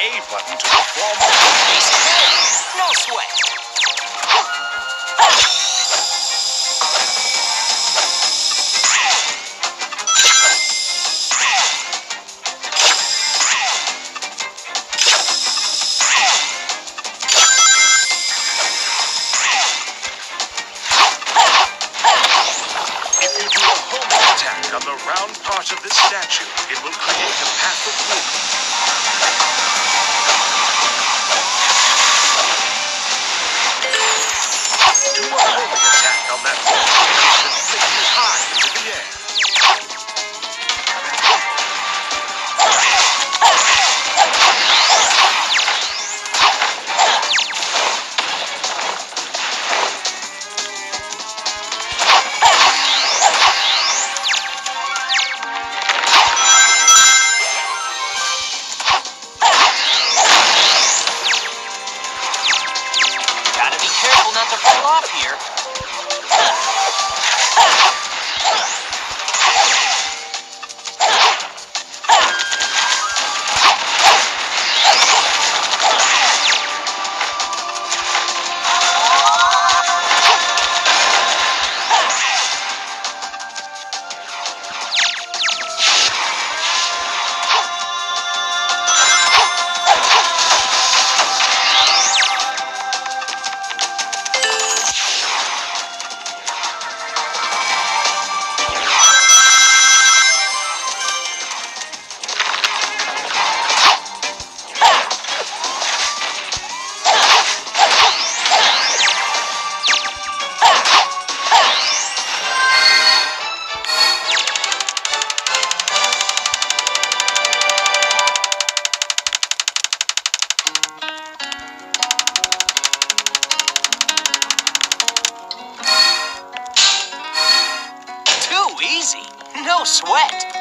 A button to perform the Easy peasy. No sweat. If you do a attack on the round part of this statue, it will create a path of movement. To fall off here. Easy. No sweat.